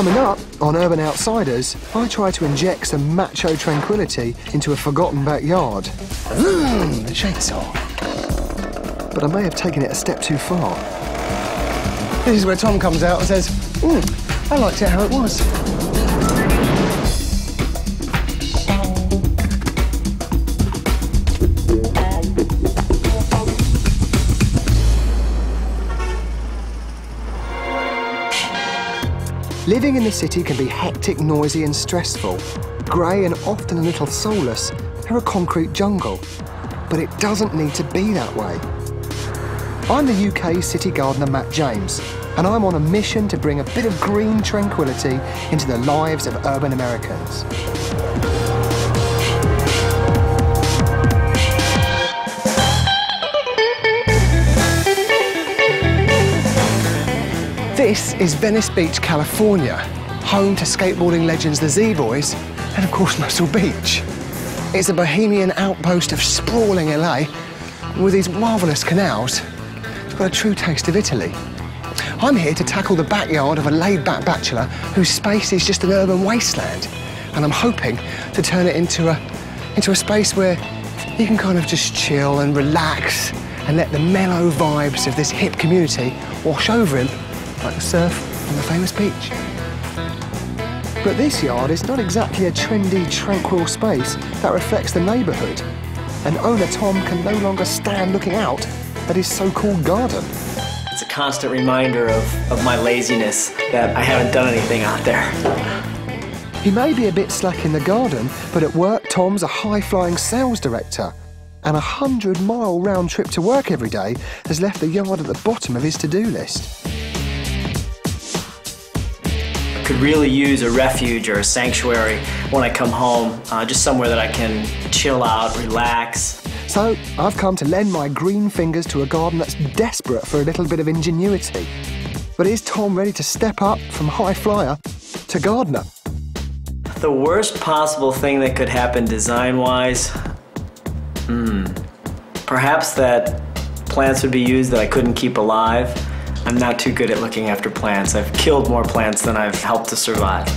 Coming up on Urban Outsiders, I try to inject some macho tranquility into a forgotten backyard. Mmm, the chainsaw. But I may have taken it a step too far. This is where Tom comes out and says, mm, I liked it how it was. Living in the city can be hectic, noisy and stressful. Grey and often a little soulless, they're a concrete jungle. But it doesn't need to be that way. I'm the UK city gardener Matt James, and I'm on a mission to bring a bit of green tranquility into the lives of urban Americans. This is Venice Beach, California, home to skateboarding legends the Z-Boys and, of course, Muscle Beach. It's a bohemian outpost of sprawling LA with these marvellous canals. It's got a true taste of Italy. I'm here to tackle the backyard of a laid-back bachelor whose space is just an urban wasteland. And I'm hoping to turn it into a, into a space where you can kind of just chill and relax and let the mellow vibes of this hip community wash over him like the surf on the famous beach. But this yard is not exactly a trendy, tranquil space that reflects the neighbourhood. And owner Tom can no longer stand looking out at his so-called garden. It's a constant reminder of, of my laziness that I haven't done anything out there. He may be a bit slack in the garden, but at work Tom's a high-flying sales director. And a hundred-mile round trip to work every day has left the yard at the bottom of his to-do list. Could really use a refuge or a sanctuary when I come home, uh, just somewhere that I can chill out, relax. So I've come to lend my green fingers to a garden that's desperate for a little bit of ingenuity. But is Tom ready to step up from high flyer to gardener? The worst possible thing that could happen design-wise, hmm, perhaps that plants would be used that I couldn't keep alive. I'm not too good at looking after plants. I've killed more plants than I've helped to survive.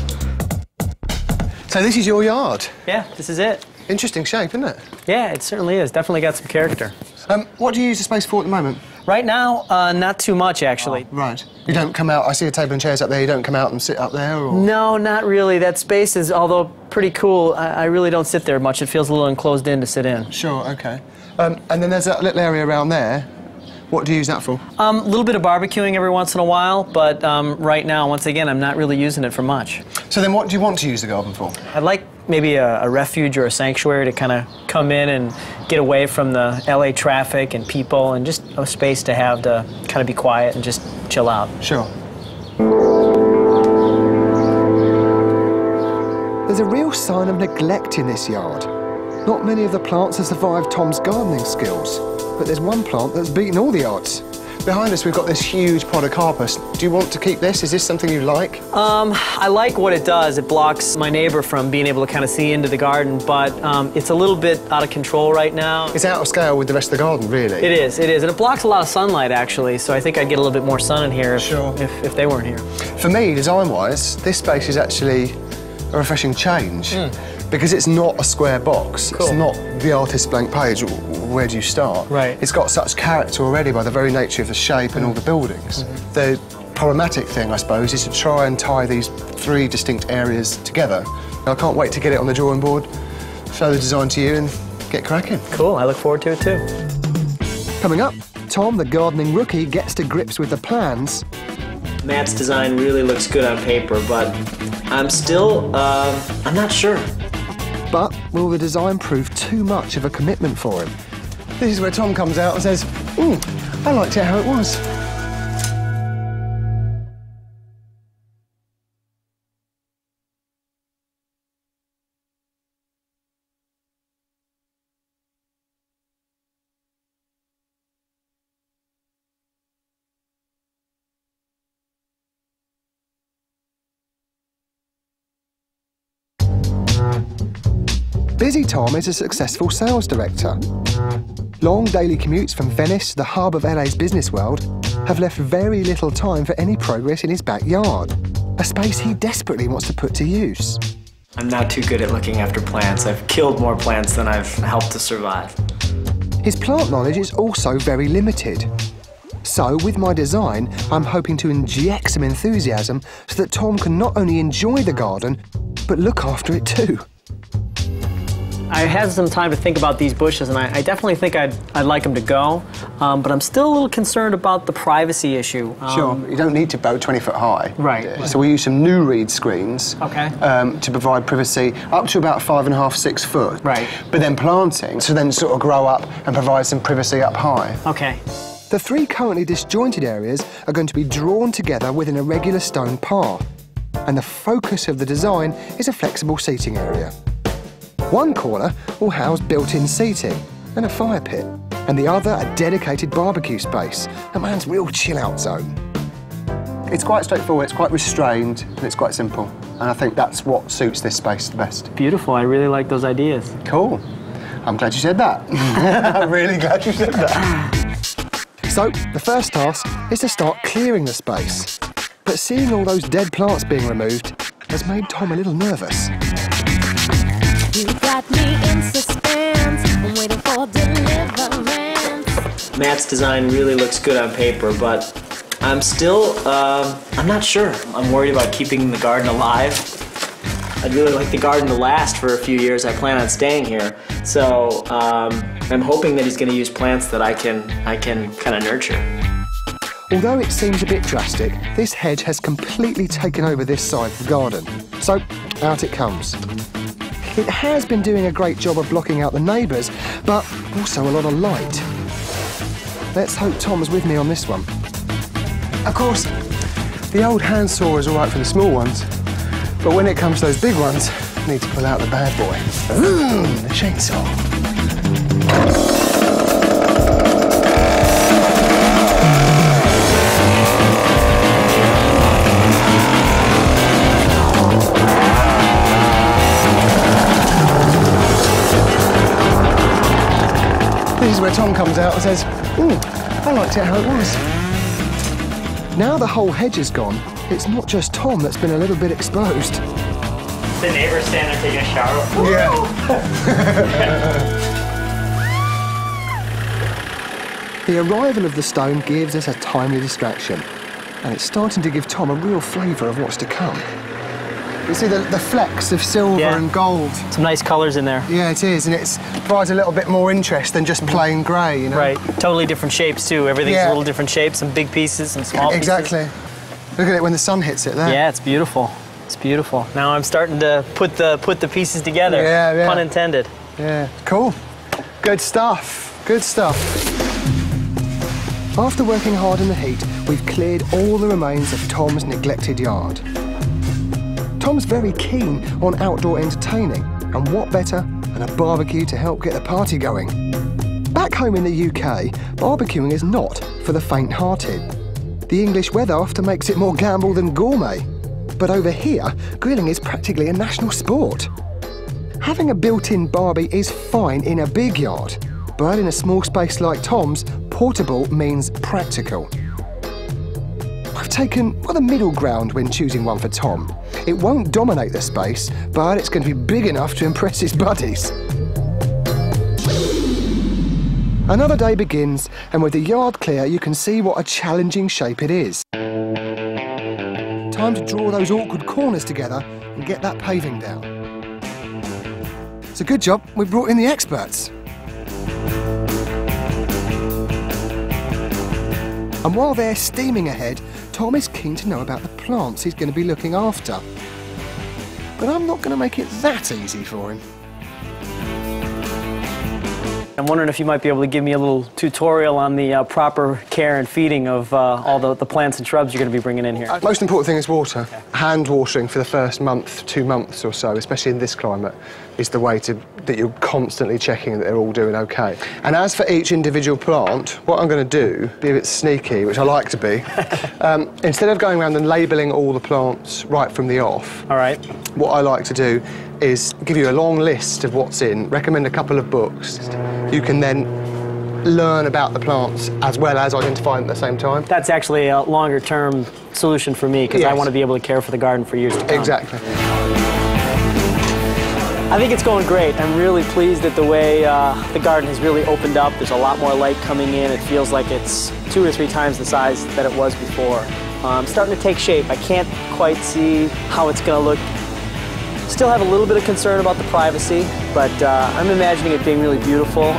So this is your yard. Yeah, this is it. Interesting shape, isn't it? Yeah, it certainly is. Definitely got some character. Um, what do you use the space for at the moment? Right now, uh, not too much actually. Oh, right. You don't come out, I see a table and chairs up there, you don't come out and sit up there or? No, not really. That space is, although pretty cool, I, I really don't sit there much. It feels a little enclosed in to sit in. Sure, okay. Um, and then there's that little area around there. What do you use that for? Um, a little bit of barbecuing every once in a while, but um, right now, once again, I'm not really using it for much. So then what do you want to use the garden for? I'd like maybe a, a refuge or a sanctuary to kind of come in and get away from the LA traffic and people and just a space to have to kind of be quiet and just chill out. Sure. There's a real sign of neglect in this yard. Not many of the plants have survived Tom's gardening skills, but there's one plant that's beaten all the odds. Behind us, we've got this huge podocarpus. Do you want to keep this? Is this something you like? Um, I like what it does. It blocks my neighbor from being able to kind of see into the garden, but um, it's a little bit out of control right now. It's out of scale with the rest of the garden, really. It is, it is. And it blocks a lot of sunlight, actually, so I think I'd get a little bit more sun in here if, Sure. if, if they weren't here. For me, design-wise, this space is actually a refreshing change. Because it's not a square box. Hmm. Cool. It's not the artist's blank page. Where do you start? Right. It's got such character already by the very nature of the shape and all the buildings. The problematic thing, I suppose, is to try and tie these three distinct areas together. I can't wait to get it on the drawing board, show the design to you, and get cracking. Cool, I look forward to it too. Coming up, Tom, the gardening rookie, gets to grips with the plans Matt's design really looks good on paper, but I'm still, uh, I'm not sure. But will the design prove too much of a commitment for him? This is where Tom comes out and says, mm, I liked it how it was. Busy Tom is a successful sales director. Long daily commutes from Venice, to the hub of LA's business world, have left very little time for any progress in his backyard. a space he desperately wants to put to use. I'm not too good at looking after plants. I've killed more plants than I've helped to survive. His plant knowledge is also very limited. So, with my design, I'm hoping to inject some enthusiasm so that Tom can not only enjoy the garden, but look after it too. I had some time to think about these bushes, and I, I definitely think I'd, I'd like them to go, um, but I'm still a little concerned about the privacy issue. Um, Sure, you don't need to bow 20 foot high. Right. So we use some new reed screens Okay. um, to provide privacy up to about five and a half, six foot. Right. But then planting to then sort of grow up and provide some privacy up high. Okay. The three currently disjointed areas are going to be drawn together within a regular stone path. And the focus of the design is a flexible seating area. One corner will house built-in seating and a fire pit, and the other a dedicated barbecue space, a man's real chill-out zone. It's quite straightforward, it's quite restrained, and it's quite simple. And I think that's what suits this space the best. Beautiful. I really like those ideas. Cool. I'm glad you said that. I'm really glad you said that. So, the first task is to start clearing the space. But seeing all those dead plants being removed has made Tom a little nervous. You me in suspense. I'm waiting for deliverance. Matt's design really looks good on paper, but I'm still, um, I'm not sure. I'm worried about keeping the garden alive. I'd really like the garden to last for a few years. I plan on staying here, so um, I'm hoping that he's going to use plants that I can, I can kind of nurture. Although it seems a bit drastic, this hedge has completely taken over this side of the garden. So, out it comes. It has been doing a great job of blocking out the neighbours, but also a lot of light. Let's hope Tom's with me on this one. Of course, the old handsaw is all right for the small ones, but when it comes to those big ones, need to pull out the bad boy. Vroom, the chainsaw. Tom comes out and says, Ooh, I liked it how it was. Now the whole hedge is gone, it's not just Tom that's been a little bit exposed. The neighbor's standing there taking a shower. Yeah. The arrival of the stone gives us a timely distraction, and it's starting to give Tom a real flavour of what's to come. You see the, the flecks of silver Yeah. and gold. Some nice colors in there. Yeah, it is, and it provides a little bit more interest than just plain grey, you know? Right. Totally different shapes, too. Everything's Yeah. a little different shapes, some big pieces, some small pieces. Exactly. Look at it when the sun hits it there. Yeah, it's beautiful. It's beautiful. Now I'm starting to put the put the pieces together. Yeah, yeah. Pun intended. Yeah, cool. Good stuff. Good stuff. After working hard in the heat, we've cleared all the remains of Tom's neglected yard. Tom's very keen on outdoor entertaining, and what better than a barbecue to help get the party going? Back home in the UK, barbecuing is not for the faint-hearted. The English weather often makes it more gamble than gourmet. But over here, grilling is practically a national sport. Having a built-in Barbie is fine in a big yard, but in a small space like Tom's, portable means practical. Taken well, the middle ground when choosing one for Tom. It won't dominate the space, but it's going to be big enough to impress his buddies. Another day begins, and with the yard clear, you can see what a challenging shape it is. Time to draw those awkward corners together and get that paving down. It's a good job we brought in the experts. And while they're steaming ahead, Tom is keen to know about the plants he's going to be looking after. But I'm not going to make it that easy for him. I'm wondering if you might be able to give me a little tutorial on the uh, proper care and feeding of uh, all the, the plants and shrubs you're going to be bringing in here. Uh, Most important thing is water. Hand watering for the first month, two months or so, especially in this climate, is the way to that you're constantly checking that they're all doing okay. And as for each individual plant, what I'm going to do, be a bit sneaky, which I like to be, um, instead of going around and labelling all the plants right from the off, All right. what I like to do is give you a long list of what's in, recommend a couple of books. You can then learn about the plants as well as identify them at the same time. That's actually a longer term solution for me because I want to be able to care for the garden for years to come. Exactly. I think it's going great. I'm really pleased at the way uh, the garden has really opened up. There's a lot more light coming in. It feels like it's two or three times the size that it was before. Um, starting to take shape. I can't quite see how it's going to look. Still have a little bit of concern about the privacy, but uh, I'm imagining it being really beautiful.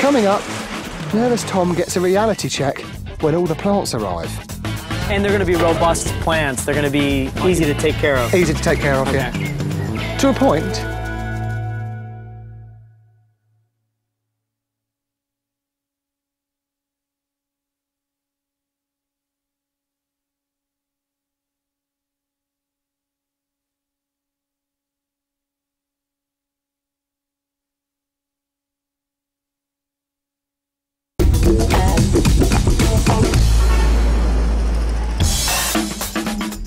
Coming up, nervous Tom gets a reality check when all the plants arrive. And they're going to be robust plants. They're going to be easy to take care of. Easy to take care of, yeah. To a point.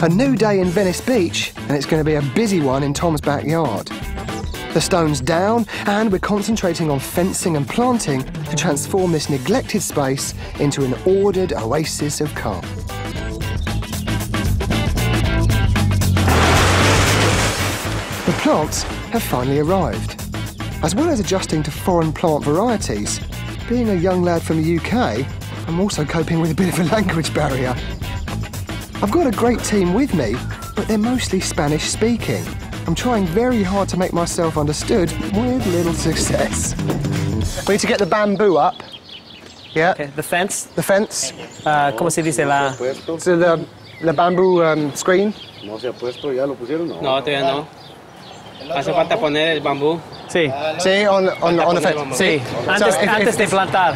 A new day in Venice Beach, and it's going to be a busy one in Tom's backyard. The stone's down, and we're concentrating on fencing and planting to transform this neglected space into an ordered oasis of calm. The plants have finally arrived. As well as adjusting to foreign plant varieties, being a young lad from the UK, I'm also coping with a bit of a language barrier. I've got a great team with me, but they're mostly Spanish speaking. I'm trying very hard to make myself understood with little success. We need to get the bamboo up. Yeah, Okay, the fence, the fence. uh, ¿cómo se dice la? So the, the bamboo um, screen. No se ha puesto, ya lo pusieron, no. No, todavía no. Hace falta poner el bambú. Sí, See, on, on, on the fence. sí. So Antes, if- antes if- de plantar.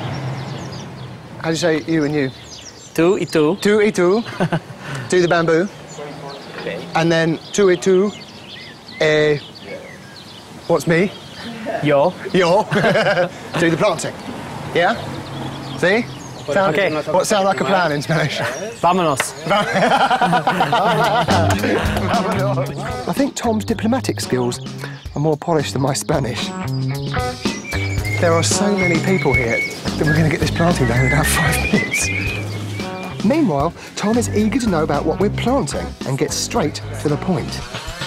How do you say you and you? Tú y tú. Two e two. do the bamboo. Okay. And then two e two. Eh, what's me? Yo. Yo. do the planting. Yeah? See? Sound, Okay. What sound like a plan in Spanish? Vámonos. I think Tom's diplomatic skills are more polished than my Spanish. There are so many people here that we're going to get this planting done in about five minutes. Meanwhile, Tom is eager to know about what we're planting and gets straight to the point.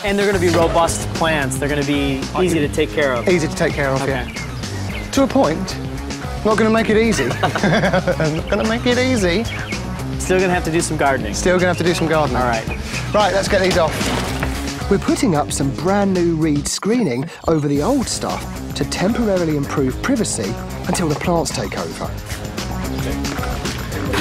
And they're going to be robust plants. They're going to be easy to take care of. Easy to take care of, Okay. yeah. To a point. Not going to make it easy. Not going to make it easy. Still going to have to do some gardening. Still going to have to do some gardening. All right. Right, let's get these off. We're putting up some brand new reed screening over the old stuff to temporarily improve privacy until the plants take over.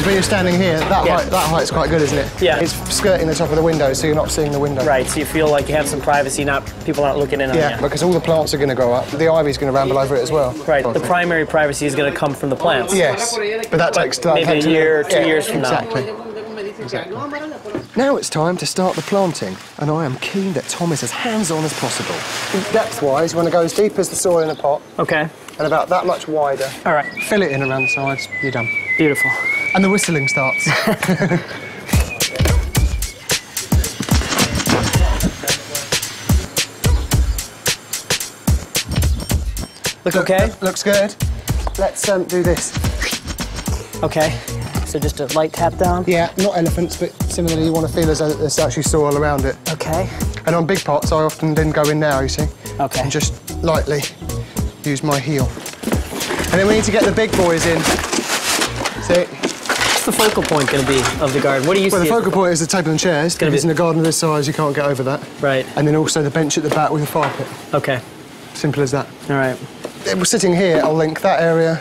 When you're standing here, that, Yeah. height, that height's quite good, isn't it? Yeah. It's skirting the top of the window, so you're not seeing the window. Right, so you feel like you have some privacy, not people aren't looking in on Yeah, you. because all the plants are going to grow up. The ivy's going to ramble over it as well. Right, the primary privacy is going to come from the plants. Yes, but that takes that Maybe takes a year two yeah, years from now. exactly. Now it's time to start the planting, and I am keen that Tom is as hands-on as possible. Depth-wise, you want to go as deep as the soil in a pot, Okay, and about that much wider. all right, Fill it in around the sides, you're done. beautiful. And the whistling starts. Look okay? Looks good. Let's um, do this. Okay, so just a light tap down. Yeah, not elephants, but similarly, you want to feel as though there's actually soil around it. Okay, And on big pots, I often then go in now, you see. Okay. And just lightly use my heel. And then we need to get the big boys in. See? What's the focal point going to be of the garden? What do you Well, the focal point is the table and chairs, gonna because be- in a garden of this size, you can't get over that. Right, And then also the bench at the back with a fire pit. okay, Simple as that. all right, If we're sitting here, I'll link that area,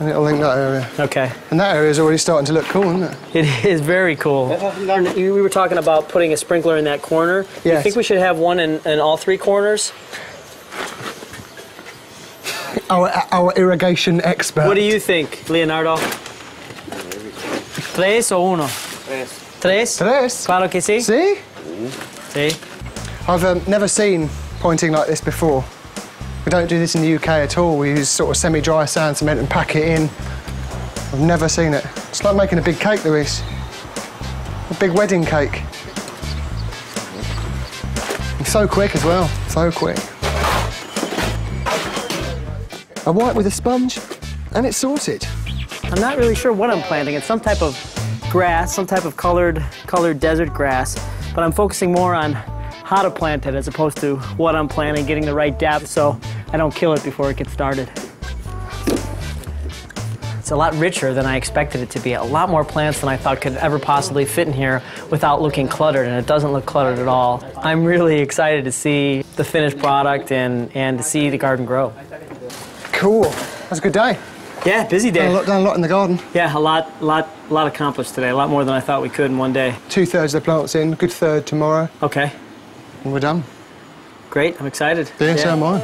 and it'll link that area. okay. And that area is already starting to look cool, isn't it? It is very cool. We were talking about putting a sprinkler in that corner. You think we should have one in, in all three corners? Our, our irrigation expert. What do you think, Leonardo? ¿Tres o uno? ¿Tres? Tres. Tres. Claro que sí. See? Sí. I've um, never seen pointing like this before. We don't do this in the UK at all. We use sort of semi-dry sand cement and pack it in. I've never seen it. It's like making a big cake, Luis. A big wedding cake. And so quick as well. So quick. A wipe with a sponge, and it's sorted. I'm not really sure what I'm planting. It's some type of grass, some type of colored, colored desert grass, but I'm focusing more on how to plant it as opposed to what I'm planting, getting the right depth so I don't kill it before it gets started. It's a lot richer than I expected it to be. A lot more plants than I thought could ever possibly fit in here without looking cluttered, and it doesn't look cluttered at all. I'm really excited to see the finished product and, and to see the garden grow. Cool. That's a good day. Yeah, busy Done a lot, done a lot in the garden. Yeah, a lot, lot, lot accomplished today. A lot more than I thought we could in one day. Two thirds of the plants in, good third tomorrow, Okay, and we're done. great. I'm excited. Yeah, so am I.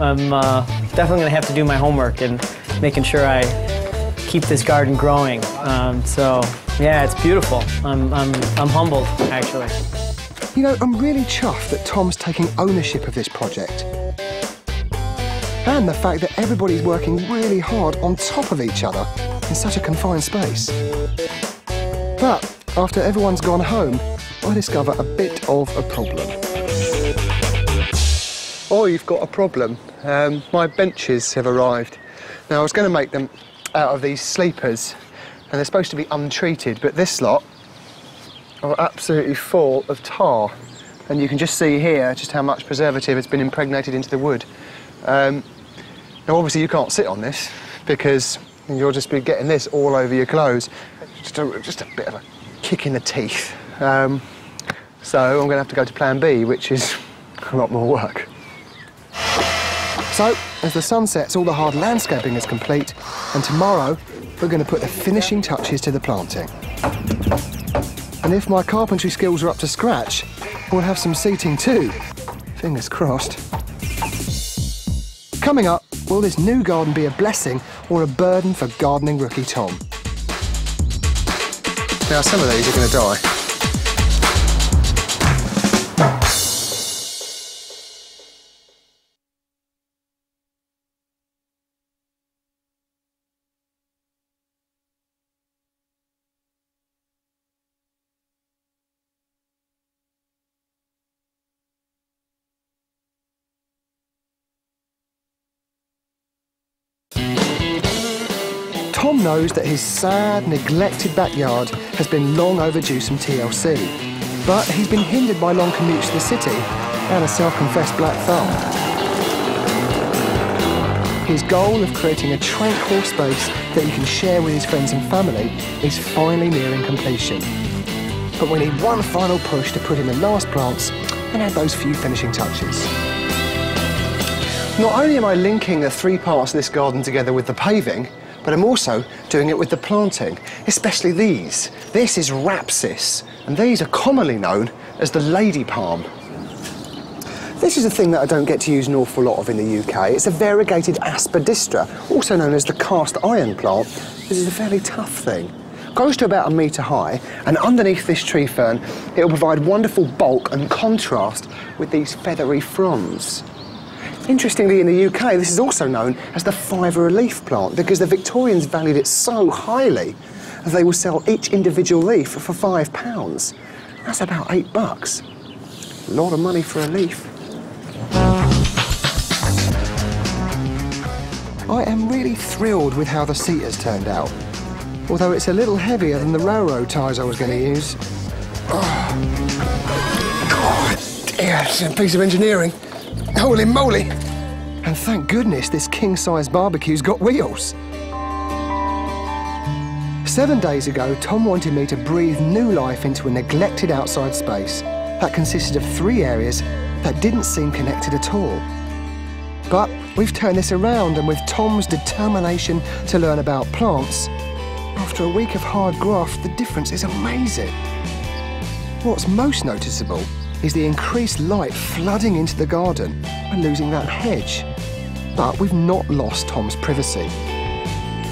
I'm uh, definitely gonna have to do my homework and making sure I keep this garden growing. Um, so yeah, it's beautiful. I'm, I'm, I'm humbled actually. You know, I'm really chuffed that Tom's taking ownership of this project. And the fact that everybody's working really hard on top of each other in such a confined space. But after everyone's gone home, I discover a bit of a problem. Oh, you've got a problem. Um, my benches have arrived. Now, I was going to make them out of these sleepers, and they're supposed to be untreated, but this lot are absolutely full of tar. And you can just see here just how much preservative has been impregnated into the wood. Um, now, obviously, you can't sit on this because you'll just be getting this all over your clothes. Just a, just a bit of a kick in the teeth. Um, so I'm going to have to go to plan B, which is a lot more work. So, as the sun sets, all the hard landscaping is complete, and tomorrow we're going to put the finishing touches to the planting. And if my carpentry skills are up to scratch, we'll have some seating too. Fingers crossed. Coming up, will this new garden be a blessing or a burden for gardening rookie Tom? Now, some of these are going to die. Knows that his sad, neglected backyard has been long overdue some TLC. But he's been hindered by long commutes to the city and a self-confessed black thumb. His goal of creating a tranquil space that he can share with his friends and family is finally nearing completion. But we need one final push to put in the last plants and add those few finishing touches. Not only am I linking the three parts of this garden together with the paving, but I'm also doing it with the planting, especially these. This is Rhapis, and these are commonly known as the lady palm. This is a thing that I don't get to use an awful lot of in the UK. It's a variegated aspidistra, also known as the cast iron plant. This is a fairly tough thing. Grows to about a metre high, and underneath this tree fern, it will provide wonderful bulk and contrast with these feathery fronds. Interestingly, in the UK, this is also known as the fiver leaf plant because the Victorians valued it so highly that they will sell each individual leaf for five pounds. That's about eight bucks. A lot of money for a leaf. I am really thrilled with how the seat has turned out, although it's a little heavier than the railroad ties I was going to use. Oh, God, dear, it's a piece of engineering. Holy moly! And thank goodness this king-size barbecue's got wheels. Seven days ago, Tom wanted me to breathe new life into a neglected outside space that consisted of three areas that didn't seem connected at all. But we've turned this around, and with Tom's determination to learn about plants, after a week of hard graft, the difference is amazing. What's most noticeable is the increased light flooding into the garden and losing that hedge. But we've not lost Tom's privacy.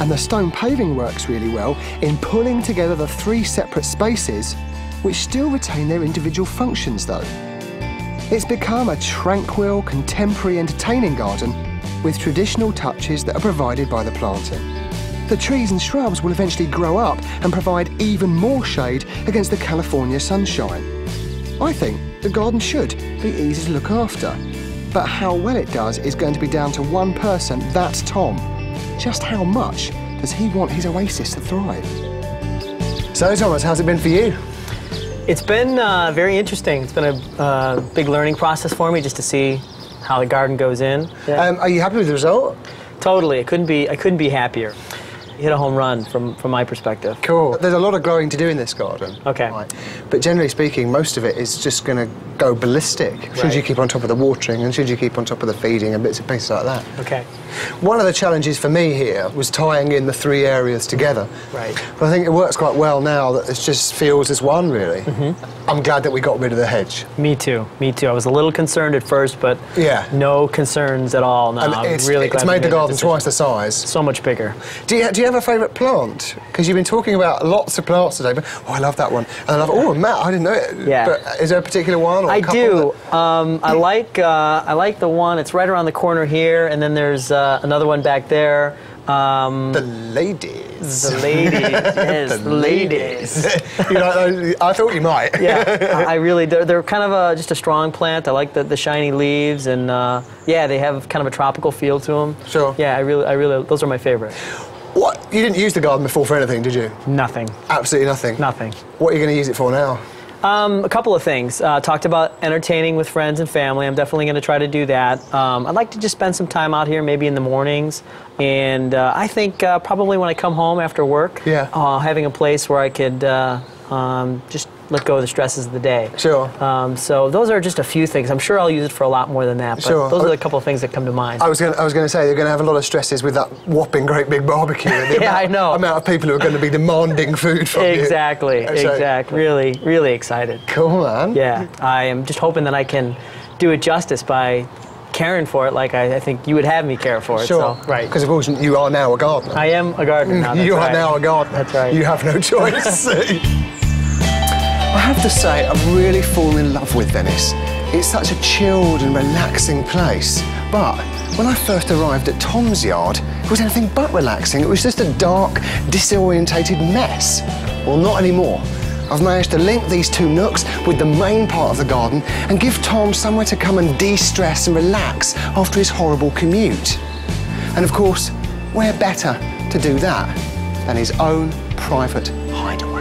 And the stone paving works really well in pulling together the three separate spaces, which still retain their individual functions though. It's become a tranquil, contemporary, entertaining garden with traditional touches that are provided by the planting. The trees and shrubs will eventually grow up and provide even more shade against the California sunshine. I think the garden should be easy to look after. But how well it does is going to be down to one person, that's Tom. Just how much does he want his oasis to thrive? So, Thomas, how's it been for you? It's been uh, very interesting. It's been a uh, big learning process for me just to see how the garden goes in. Um, are you happy with the result? Totally. I couldn't be I couldn't be happier. Hit a home run from from my perspective. Cool. There's a lot of growing to do in this garden. Okay. But generally speaking, most of it is just going to go ballistic. Should you keep on top of the watering and should you keep on top of the feeding and bits and pieces like that. Okay. One of the challenges for me here was tying in the three areas together. Right. But I think it works quite well now that it just feels as one, really. Mm-hmm. I'm glad that we got rid of the hedge. Me too. Me too. I was a little concerned at first, but Yeah. no concerns at all now. And I'm it's, really glad it's made the that garden twice the size. So much bigger. Do you, do you have a favourite plant? Because you've been talking about lots of plants today, but oh, I love that one. And I love, oh, Matt, I didn't know it. Yeah. But is there a particular one? Or a I do. that- Um, I like uh, I like the one. It's right around the corner here, and then there's uh, another one back there. Um, the ladies. the ladies, yes, the ladies. you those? I thought you might. yeah, I I really they're, they're kind of a, just a strong plant. I like the, the shiny leaves, and uh, yeah, they have kind of a tropical feel to them. Sure. Yeah, I really, I really, those are my favorite. You didn't use the garden before for anything, did you? Nothing, Absolutely nothing. nothing. What are you going to use it for now? Um, a couple of things. Uh, talked about entertaining with friends and family. I'm definitely going to try to do that. Um, I'd like to just spend some time out here, maybe in the mornings. And uh, I think uh, probably when I come home after work, Yeah. uh, having a place where I could uh, um, just let go of the stresses of the day. Sure. Um, so those are just a few things. I'm sure I'll use it for a lot more than that. But Sure. those are the couple of things that come to mind. I was going. I was going to say they're going to have a lot of stresses with that whopping great big barbecue. Yeah, amount, I know. Amount of people who are going to be demanding food from you. exactly. Exactly. Really, really excited. Cool, man. Yeah, I am just hoping that I can do it justice by caring for it like I, I think you would have me care for it. Sure. So, right. Because of course you are now a gardener. I am a gardener now. you are right. now a gardener. That's right. You have no choice. I have to say, I've really fallen in love with Venice. It's such a chilled and relaxing place. But when I first arrived at Tom's yard, it was anything but relaxing. It was just a dark, disorientated mess. Well, not anymore. I've managed to link these two nooks with the main part of the garden and give Tom somewhere to come and de-stress and relax after his horrible commute. And of course, where better to do that than his own private hideaway?